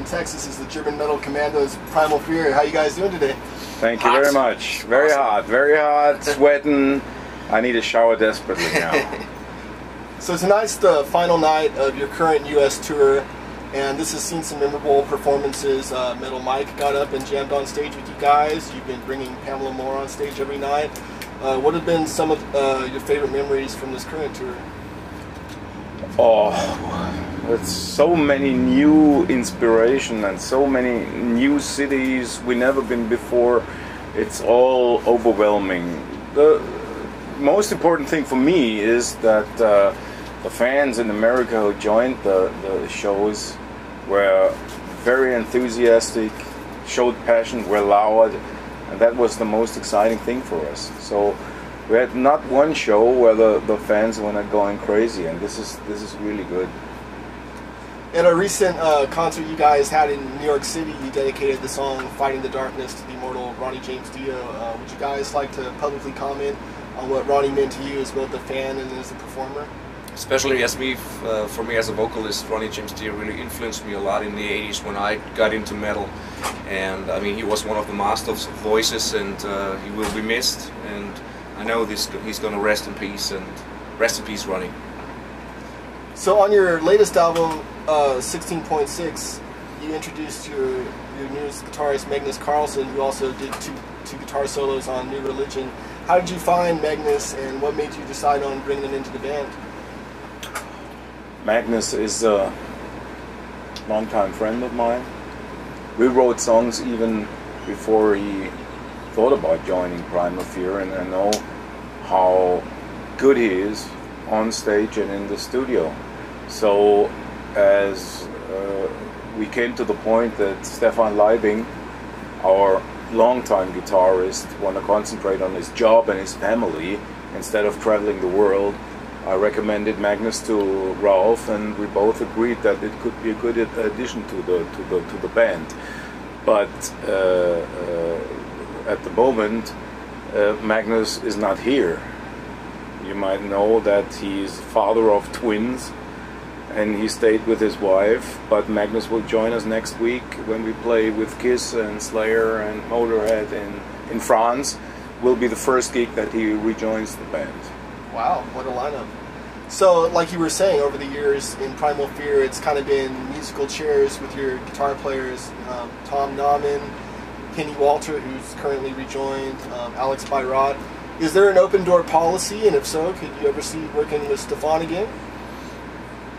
Austin, Texas, is the German Metal Commandos Primal Fear. How you guys doing today? Thank you very much. Very awesome. hot, very hot, sweating. I need a shower desperately now. so tonight's the final night of your current U.S. tour, and this has seen some memorable performances. Uh, Metal Mike got up and jammed on stage with you guys. You've been bringing Pamela Moore on stage every night. Uh, what have been some of uh, your favorite memories from this current tour? Oh, with so many new inspiration and so many new cities we never been before. It's all overwhelming. The most important thing for me is that uh, the fans in America who joined the, the shows were very enthusiastic, showed passion, were loud, and that was the most exciting thing for us. So we had not one show where the, the fans were not going crazy, and this is this is really good. In a recent uh, concert you guys had in New York City, you dedicated the song "Fighting the Darkness" to the immortal Ronnie James Dio. Uh, would you guys like to publicly comment on what Ronnie meant to you as both a fan and as a performer? Especially as me, uh, for me as a vocalist, Ronnie James Dio really influenced me a lot in the 80s when I got into metal. And I mean, he was one of the masters of voices, and uh, he will be missed. And I know this, he's going to rest in peace and rest in peace, Ronnie. So on your latest album, uh, 16.6, you introduced your your newest guitarist Magnus Karlsson, who also did two two guitar solos on New Religion. How did you find Magnus, and what made you decide on bringing him into the band? Magnus is a longtime friend of mine. We wrote songs even before he thought about joining Primal Fear, and I know how good he is on stage and in the studio. So, as uh, we came to the point that Stefan Leibing, our longtime guitarist, want to concentrate on his job and his family instead of traveling the world, I recommended Magnus to Ralf, and we both agreed that it could be a good addition to the to the to the band. But uh, uh, at the moment, uh, Magnus is not here. You might know that he's father of twins and he stayed with his wife. But Magnus will join us next week when we play with Kiss and Slayer and Motorhead in, in France. Will be the first gig that he rejoins the band. Wow, what a lineup! So, like you were saying, over the years in Primal Fear, it's kind of been musical chairs with your guitar players, um, Tom Naumann, Henny Wolter, who's currently rejoined, um, Alex Beyrodt. Is there an open door policy, and if so, could you ever see working with Stefan again?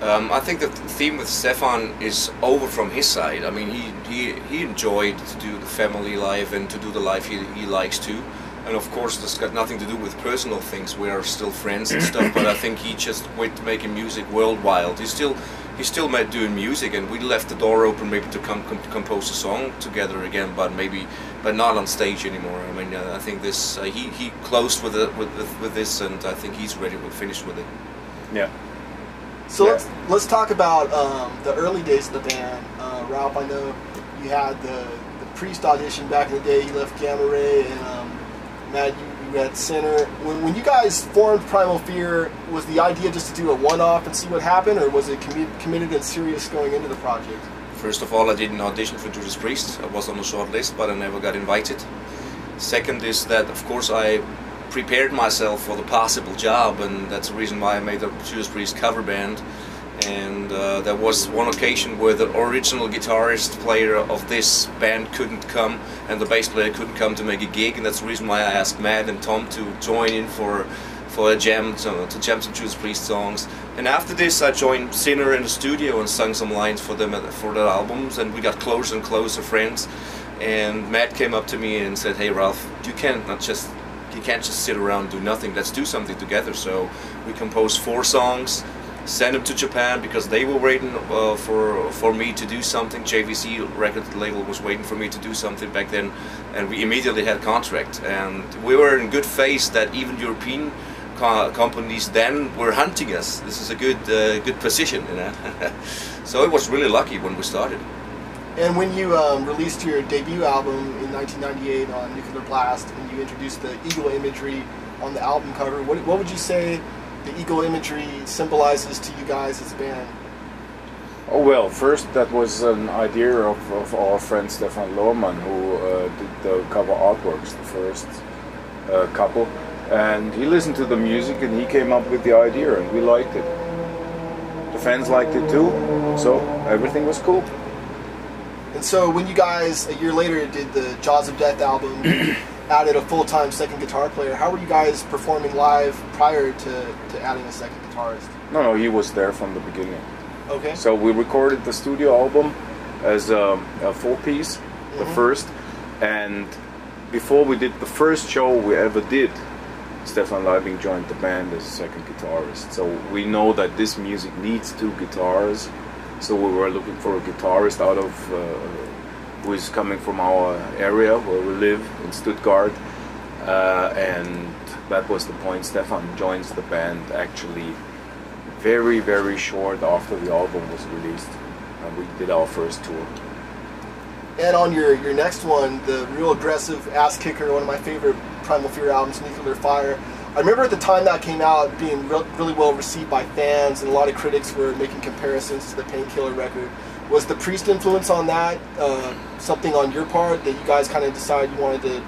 Um, I think the theme with Stefan is over from his side. I mean, he, he, he enjoyed to do the family life and to do the life he, he likes to. And of course, this got nothing to do with personal things. We are still friends and stuff. but I think he just went to making music worldwide. He still he still met doing music, and we left the door open maybe to come com compose a song together again, but maybe but not on stage anymore. I mean, uh, I think this uh, he he closed with, it, with, with with this, and I think he's ready to finish with it. Yeah. So yeah. let's let's talk about um, the early days of the band. Uh, Ralf, I know you had the the Priest audition back in the day. You left Gamma Ray, and Mat, you at Sinner. When, when you guys formed Primal Fear, was the idea just to do a one-off and see what happened, or was it commi committed and serious going into the project? First of all, I didn't audition for Judas Priest. I was on the short list, but I never got invited. Second is that, of course, I prepared myself for the possible job, and that's the reason why I made the Judas Priest cover band and uh, there was one occasion where the original guitarist player of this band couldn't come and the bass player couldn't come to make a gig. And that's the reason why I asked Mat and Tom to join in for for a jam to, to jam some Judas Priest songs. And after this I joined Sinner in the studio and sung some lines for them for their albums. And we got closer and closer friends. And Mat came up to me and said hey Ralf you can't not just you can't just sit around do nothing. Let's do something together. So we composed four songs sent them to Japan because they were waiting uh, for for me to do something. JVC record label was waiting for me to do something back then, and we immediately had contract. And we were in good faith that even European co companies then were hunting us. This is a good uh, good position, you know. so it was really lucky when we started. And when you um, released your debut album in 1998 on Nuclear Blast, and you introduced the eagle imagery on the album cover, what, what would you say the eagle imagery symbolizes to you guys as a band? Oh well, first that was an idea of, of our friend Stefan Lohmann who uh, did the cover artworks, the first uh, couple, and he listened to the music and he came up with the idea and we liked it. The fans liked it too, so everything was cool. And so when you guys a year later did the Jaws of Death album, added a full-time second guitar player. How were you guys performing live prior to, to adding a second guitarist? No, no, he was there from the beginning. Okay. So we recorded the studio album as a, a four piece, the Mhm. first, and before we did the first show we ever did, Stefan Leibing joined the band as a second guitarist. So we know that this music needs two guitars. So we were looking for a guitarist out of uh, who is coming from our area where we live in Stuttgart, uh, and that was the point. Stefan joins the band actually very very short after the album was released, and we did our first tour. And on your, your next one, the real aggressive ass kicker, one of my favorite Primal Fear albums, Nuclear Fire. I remember at the time that came out being re- really well received by fans, and a lot of critics were making comparisons to the Painkiller record. Was the Priest influence on that uh, something on your part that you guys kind of decided you wanted to?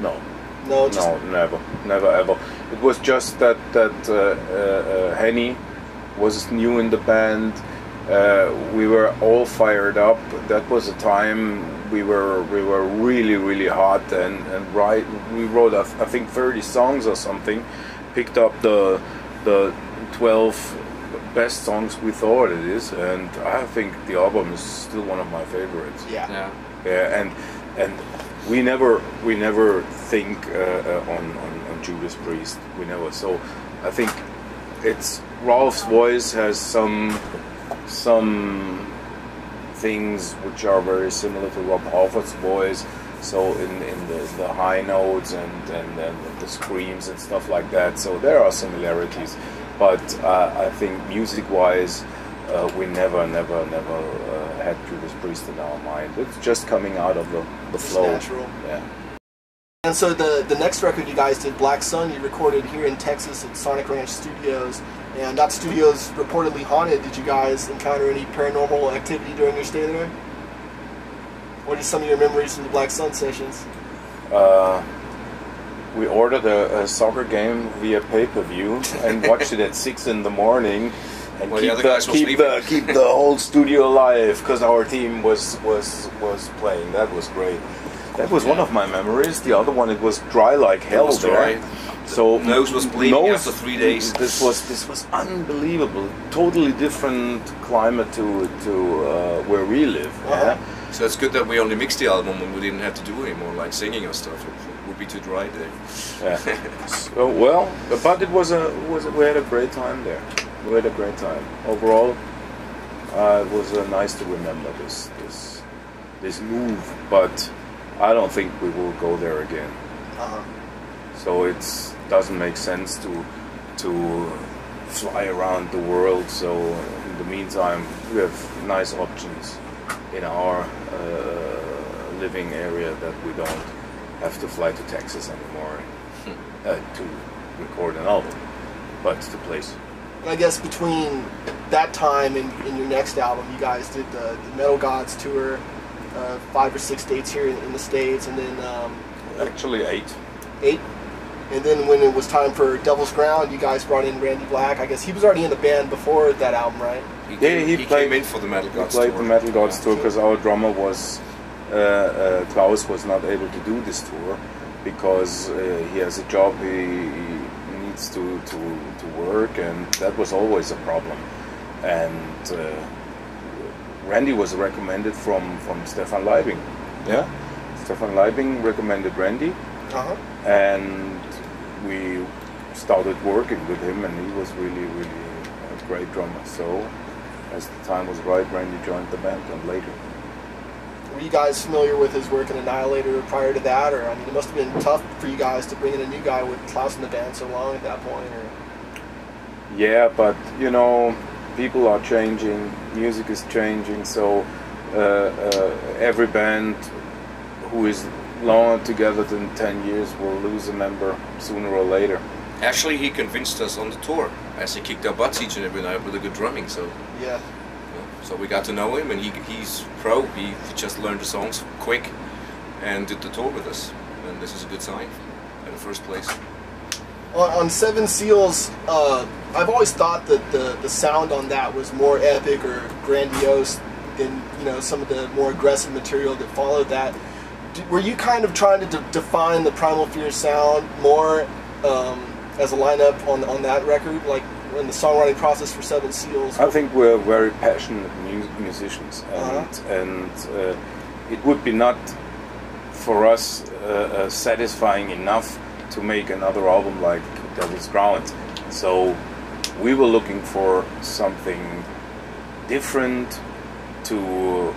No, No, just no, never, never ever. It was just that that uh, uh, uh, Henny was new in the band. Uh, we were all fired up. That was a time we were we were really really hot and and right. We wrote I I think 30 songs or something. Picked up the the 12 best songs we thought it is, and I think the album is still one of my favorites. yeah. Yeah. Yeah, and and we never we never think uh, uh, on, on on Judas Priest. We never. So I think it's Ralf's voice has some some things which are very similar to Rob Halford's voice. So in, in the, the high notes and, and, and the screams and stuff like that. So there are similarities, but uh, I think music-wise, uh, we never, never, never uh, had Judas Priest in our mind. It's just coming out of the, the flow. natural. Yeah. And so the the next record you guys did, Black Sun, you recorded here in Texas at Sonic Ranch Studios, and that studio's reportedly haunted. Did you guys encounter any paranormal activity during your stay there? What are some of your memories from the Black Sun sessions? Uh, we ordered a, a soccer game via pay-per-view and watched it at six in the morning. And Well, the keep, other the, guys keep, the, keep the whole studio alive because our team was, was was playing. That was great. That was one of my memories. The other one, it was dry like hell was there. dry. So nose was bleeding nose- after three days. This was this was unbelievable. Totally different climate to to uh, where we live. Uh-huh. So it's good that we only mixed the album and we didn't have to do any more like singing or stuff. Be too dry there. Yeah. so, well, but it was a was we had a great time there. We had a great time overall. Uh, it was uh, nice to remember this this this move, but I don't think we will go there again. Uh-huh. So it doesn't make sense to to fly around the world. So in the meantime, we have nice options in our uh, living area that we don't have to fly to Texas anymore uh, to record an album, but to place. And I guess between that time and, and your next album, you guys did the, the Metal Gods tour, uh, five or six dates here in, in the states, and then um, Actually, eight. eight. And then when it was time for Devil's Ground, you guys brought in Randy Black. I guess he was already in the band before that album, right? He Yeah, he he played- came in for the Metal We Gods played tour. the Metal Gods Yeah. tour because our drummer was Klaus was not able to do this tour because uh, he has a job he, he needs to, to, to work and that was always a problem. And uh, Randy was recommended from, from Stefan Leibing. Yeah, Stefan Leibing recommended Randy Uh-huh. and we started working with him and he was really really a great drummer so as the time was right randy joined the band and later Were you guys familiar with his work in Annihilator prior to that, or I mean, it must have been tough for you guys to bring in a new guy with Klaus in the band so long at that point, or? Yeah but you know people are changing. Music is changing. So uh, uh, every band who is longer together than 10 years will lose a member sooner or later. Actually, he convinced us on the tour as he kicked our butts each and every night with a good drumming. So. Yeah. So we got to know him, and he, he's pro. He, just learned the songs quick and did the tour with us. And this is a good sign in the first place. On, Seven Seals, uh, I've always thought that the, the sound on that was more epic or grandiose than you know some of the more aggressive material that followed that. Were you kind of trying to de- define the Primal Fear sound more um, as a lineup on on that record, like in the songwriting process for Seven Seals? I think we're very passionate mu- musicians, and Uh-huh. and uh, it would be not for us uh, uh, satisfying enough to make another album like Devil's Ground. So we were looking for something different to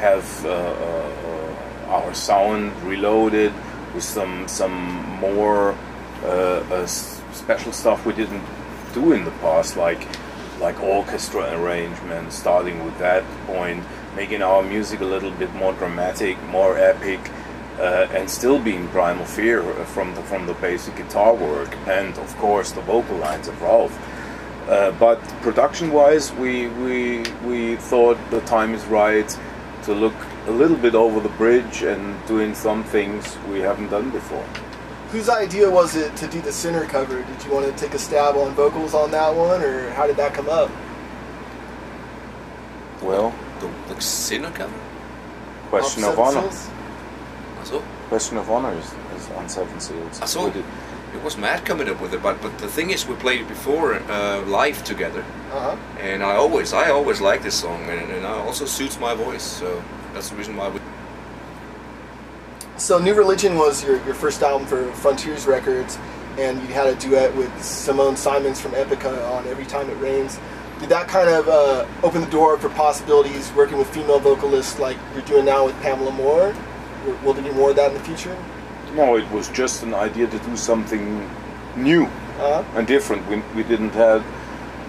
have uh, uh, our sound reloaded with some some more uh, uh, special stuff we didn't do in the past, like like orchestra arrangements. Starting with that point, making our music a little bit more dramatic, more epic, uh, and still being primal fear uh, from the from the basic guitar work, and of course the vocal lines of Ralf. Uh, but production-wise, we, we we thought the time is right to look a little bit over the bridge and doing some things we haven't done before. Whose idea was it to do the Sinner cover? Did you want to take a stab on vocals on that one, or how did that come up? Well, The, the Sinner cover? question Off of honor. Seals? Also, Question of honor is, is on Seven Seals. I saw We did- it was Mat coming up with it, but but the thing is, we played it before uh, live together, Uh-huh. and I always I always like this song, and, and it also suits my voice, so that's the reason why we. So New Religion was your, your first album for Frontiers Records, and you had a duet with Simone Simons from Epica on Every Time It Rains. Did that kind of uh, open the door for possibilities working with female vocalists like you're doing now with Pamela Moore? Will- there be more of that in the future? No, it was just an idea to do something new Uh-huh. and different. We, we didn't have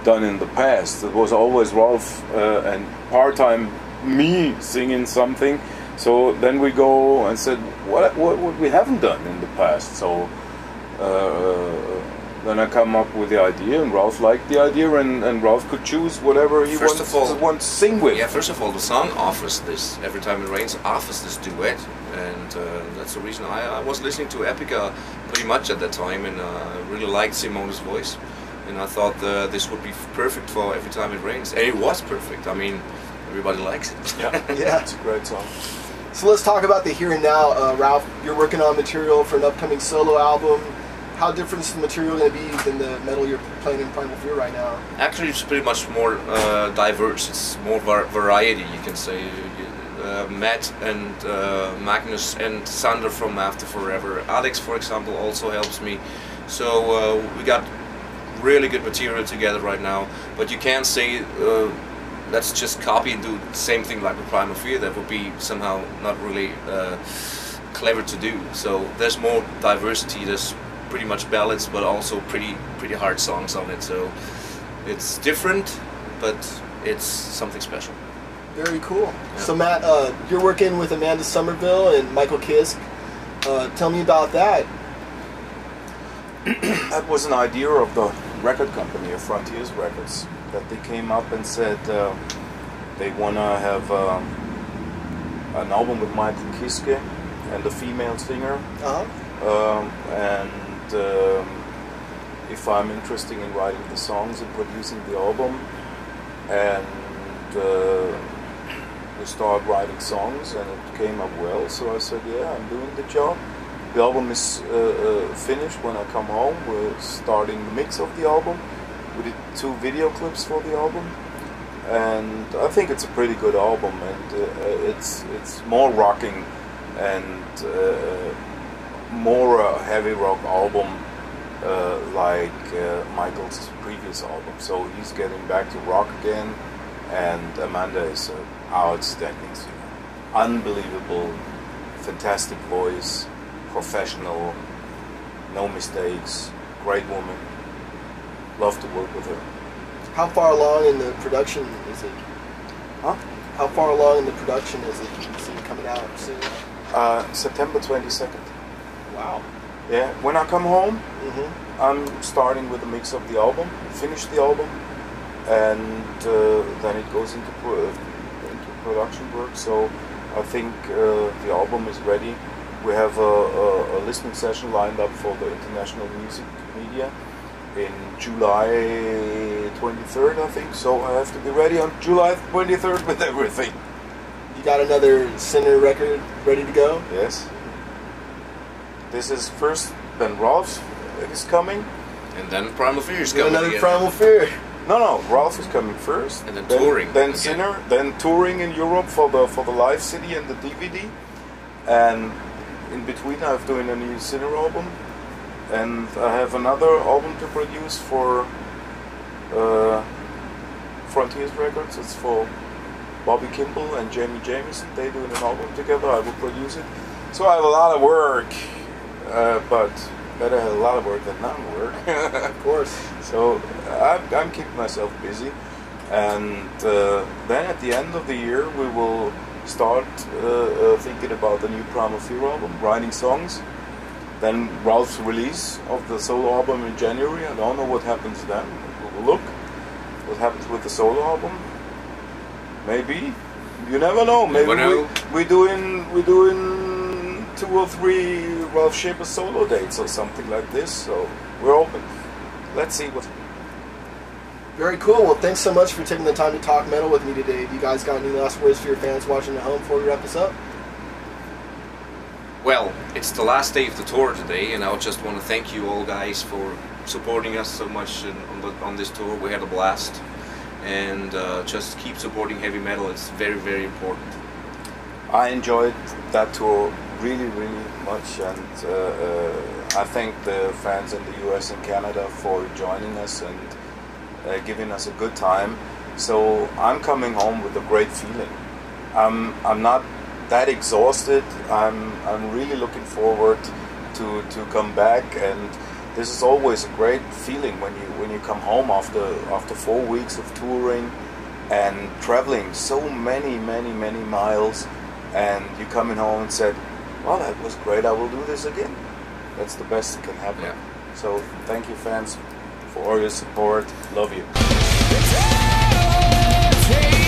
done in the past. It was always Ralf uh, and part-time me singing something. So then we go and said, what what, what we haven't done in the past. So uh, then I come up with the idea, and Ralf liked the idea, and, and Ralf could choose whatever he First wants, all- to, wants to sing with. Yeah, first of all, the song offers this every time it rains offers this duet, and uh, that's the reason I, I was listening to Epica pretty much at that time, and uh, I really liked Simone's voice, and I thought uh, this would be perfect for every time it rains, and it was perfect. I mean, everybody likes it. Yeah, Yeah. it's a great song. So let's talk about the here and now. Uh, Ralf, you're working on material for an upcoming solo album. How different is the material going to be than the metal you're playing in Primal Fear right now? Actually, it's pretty much more uh, diverse. It's more var- variety, you can say. Uh, Mat and uh, Magnus and Sander from After Forever. Alex, for example, also helps me. So uh, we got really good material together right now. But you can't say uh, let's just copy and do the same thing like with Primal Fear. That would be somehow not really uh, clever to do. So there's more diversity. There's pretty much ballads, but also pretty pretty hard songs on it. So it's different, but it's something special. Very cool. Yeah. So Mat, uh, you're working with Amanda Somerville and Michael Kiske. Uh, tell me about that. That was an idea of the record company, of Frontiers Records, that they came up and said uh, they want to have um, an album with Michael Kiske and a female singer, Uh-huh. um, and um, if I'm interested in writing the songs and producing the album, and uh, we started writing songs, and it came up well. So I said, "Yeah, I'm doing the job." The album is uh, uh, finished when I come home. We're starting the mix of the album. We did two video clips for the album, and I think it's a pretty good album. And uh, it's it's more rocking and uh, more a heavy rock album uh, like uh, Michael's previous album. So he's getting back to rock again, and Amanda is an outstanding singer, unbelievable, fantastic voice, professional, no mistakes, great woman. Love to work with her. How far along in the production is it? Huh? How far along in the production is it? Is it coming out soon? Uh, September 22nd. Wow. Yeah, when I come home, hmm I'm starting with a mix of the album, finish the album, and uh, then it goes into pro- into production work. So I think uh, the album is ready. We have a, a, a listening session lined up for the International Music Media in July 23rd, I think. So I have to be ready on July 23rd with everything. You got another Sinner record ready to go? Yes. This is first, then Ralf's is coming. And then Primal Fear is coming another again. Primal Fear. No, no, Ralf is coming first. And then touring Then again. Sinner, then touring in Europe for the for the live city and the DVD. And in between, I'm doing a new Sinner album, and I have another album to produce for uh, Frontiers Records. It's for Bobby Kimball and Jimi Jamison. They doing an album together. I will produce it. So I have a lot of work, uh, but better have a lot of work than none work. Of course. So I'm, I'm keeping myself busy, and uh, then at the end of the year we will start uh, uh, thinking about the new Primal Fear album, writing songs. Then Ralf's release of the solo album in January. I don't know what happens then. We will look what happens with the solo album. Maybe you never know. Maybe Never we we doing we doing two or three Ralf Scheepers solo dates or something like this. So we're open. Let's see what. Very cool. Well, thanks so much for taking the time to talk metal with me today. Have you guys got any last words for your fans watching at home before we wrap this up? Well, it's the last day of the tour today, and I just want to thank you all guys for supporting us so much on this tour. We had a blast, and uh, just keep supporting heavy metal. It's very, very important. I enjoyed that tour really, really much, and uh, uh, I thank the fans in the US and Canada for joining us and uh, giving us a good time. So I'm coming home with a great feeling. I'm I'm not that exhausted. I'm I'm really looking forward to to come back, and this is always a great feeling when you when you come home after after four weeks of touring and traveling so many many many miles and you coming home and said well that was great. I will do this again. That's the best that can happen. Yeah. so thank you fans for all your support. Love you. Take